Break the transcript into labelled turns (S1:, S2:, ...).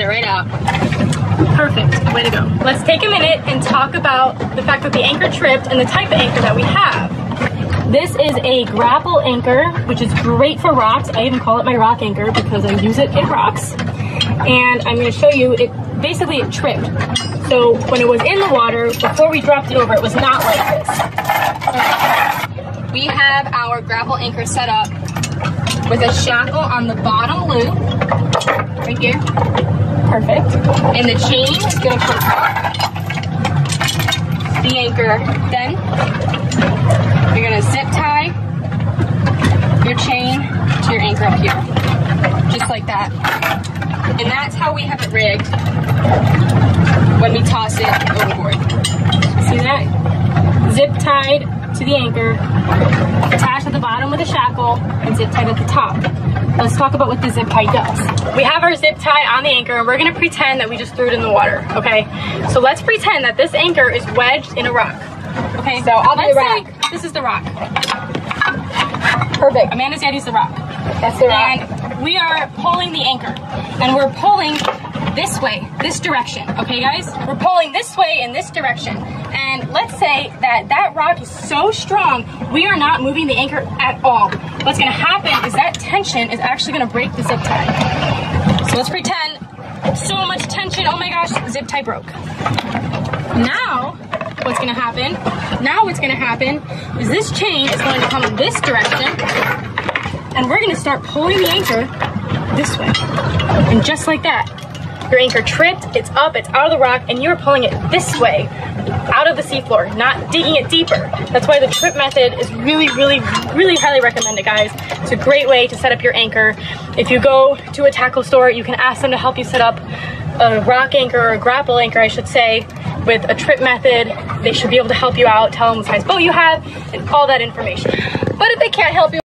S1: it right out.
S2: Perfect. Way to go. Let's take a minute and talk about the fact that the anchor tripped and the type of anchor that we have. This is a grapple anchor, which is great for rocks. I even call it my rock anchor because I use it in rocks. And I'm gonna show you, it basically it tripped. So when it was in the water, before we dropped it over, it was not like this.
S1: We have our grapple anchor set up with a shackle on the bottom loop, right here.
S2: Perfect.
S1: And the chain is gonna come up the anchor. Then you're gonna zip tie your chain to your anchor up here. Just like that. And that's how we have it rigged when we toss it overboard.
S2: See that? Zip tied to the anchor, attached at the bottom with a shackle, and zip tied at the top. Let's talk about what the zip tie does. We have our zip tie on the anchor, and we're gonna pretend that we just threw it in the water, okay? So let's pretend that this anchor is wedged in a rock. Okay,
S1: So I'll be the rock.
S2: this is the rock.
S1: Perfect.
S2: Amanda's daddy's the rock.
S1: That's the rock.
S2: And we are pulling the anchor. And we're pulling this way, this direction. Okay, guys? We're pulling this way in this direction. And let's say that that rock is so strong, we are not moving the anchor at all. What's gonna happen is that tension is actually gonna break the zip tie. So let's pretend so much tension. Oh my gosh, zip tie broke. Now, what's gonna happen? Now what's gonna happen is this chain is going to come in this direction and we're gonna start pulling the anchor this way. And just like that, your anchor tripped, it's up, it's out of the rock, and you're pulling it this way, out of the seafloor, not digging it deeper. That's why the trip method is really, really, really highly recommended, guys. It's a great way to set up your anchor. If you go to a tackle store, you can ask them to help you set up a rock anchor or a grapple anchor, I should say, with a trip method. They should be able to help you out, tell them what size boat you have, and all that information. But if they can't help you,